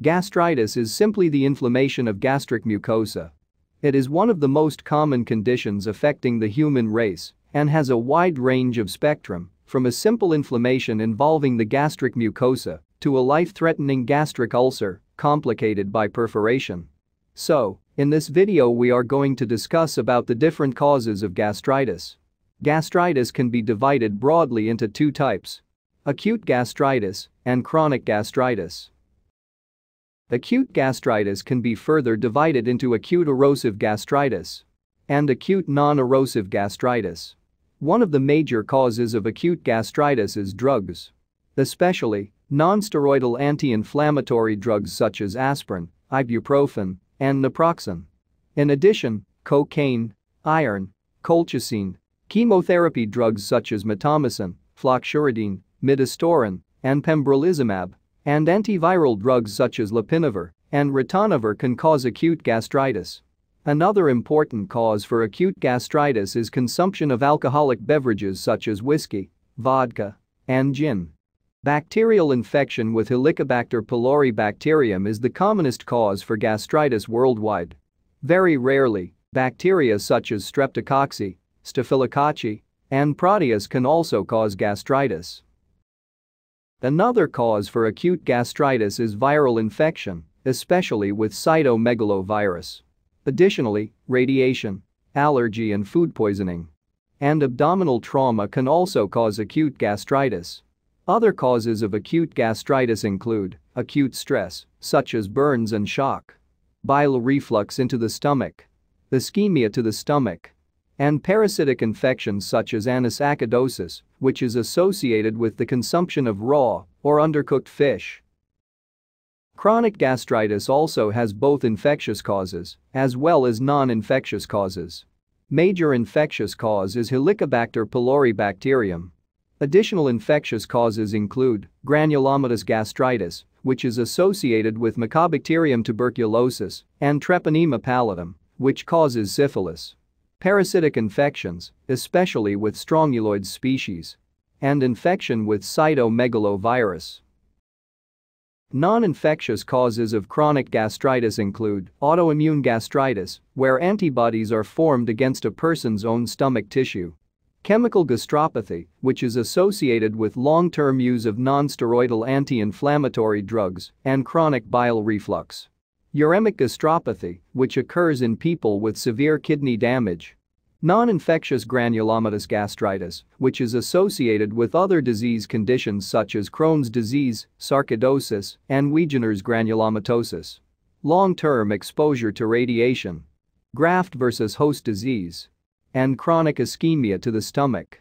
Gastritis is simply the inflammation of gastric mucosa. It is one of the most common conditions affecting the human race and has a wide range of spectrum, from a simple inflammation involving the gastric mucosa to a life-threatening gastric ulcer complicated by perforation. So, in this video we are going to discuss about the different causes of gastritis. Gastritis can be divided broadly into two types. Acute gastritis and chronic gastritis. Acute gastritis can be further divided into acute erosive gastritis and acute non-erosive gastritis. One of the major causes of acute gastritis is drugs. Especially, non-steroidal anti-inflammatory drugs such as aspirin, ibuprofen, and naproxen. In addition, cocaine, iron, colchicine, chemotherapy drugs such as mitomycin, floxuridine, midostaurin, and pembrolizumab, and antiviral drugs such as lopinavir and ritonavir can cause acute gastritis. Another important cause for acute gastritis is consumption of alcoholic beverages such as whiskey, vodka, and gin. Bacterial infection with Helicobacter pylori bacterium is the commonest cause for gastritis worldwide. Very rarely, bacteria such as Streptococci, Staphylococci, and proteus can also cause gastritis. Another cause for acute gastritis is viral infection, especially with cytomegalovirus. Additionally, radiation, allergy and food poisoning and abdominal trauma can also cause acute gastritis. Other causes of acute gastritis include acute stress, such as burns and shock, bile reflux into the stomach, ischemia to the stomach, and parasitic infections such as anisakidosis, which is associated with the consumption of raw or undercooked fish. Chronic gastritis also has both infectious causes as well as non-infectious causes. Major infectious cause is Helicobacter pylori bacterium. Additional infectious causes include granulomatous gastritis, which is associated with Mycobacterium tuberculosis, and Treponema pallidum, which causes syphilis. Parasitic infections, especially with Strongyloides species. And infection with cytomegalovirus. Non-infectious causes of chronic gastritis include autoimmune gastritis, where antibodies are formed against a person's own stomach tissue. Chemical gastropathy, which is associated with long-term use of non-steroidal anti-inflammatory drugs, and chronic bile reflux. Uremic gastropathy, which occurs in people with severe kidney damage, Non-infectious granulomatous gastritis, which is associated with other disease conditions such as Crohn's disease, sarcoidosis, and Wegener's granulomatosis. Long-term exposure to radiation. Graft versus host disease. And chronic ischemia to the stomach.